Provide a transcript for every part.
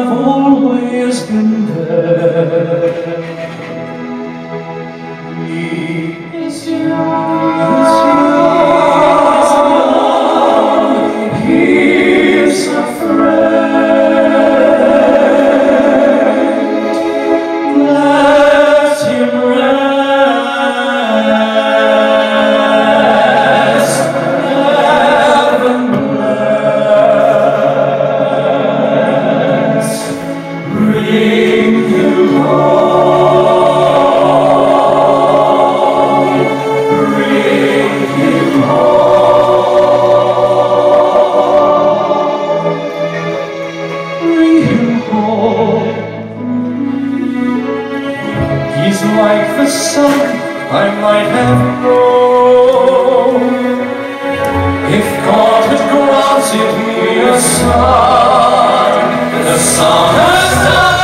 I've always been He's like the sun I might have known. If God had granted me a son The sun has died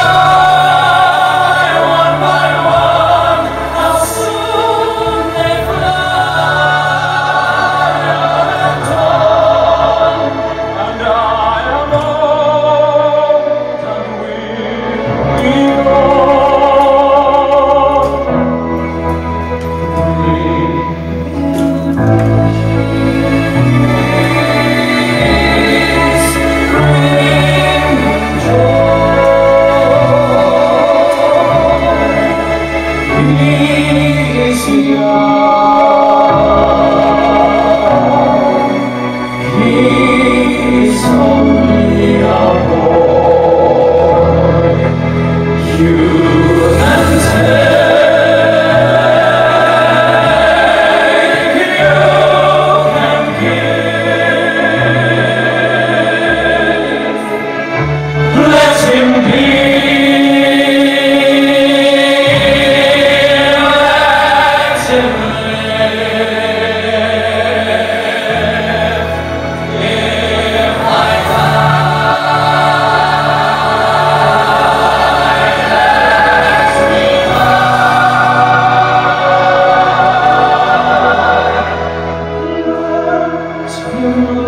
Lord.